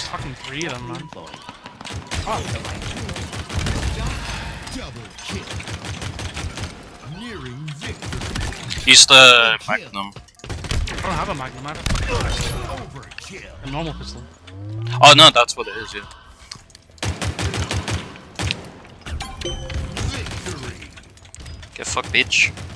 There's fucking three of them, man. Fuck. He's the Magnum. I don't have a magnum, I have a, pistol. a normal pistol. Oh no, that's what it is, yeah. Get fucked, bitch.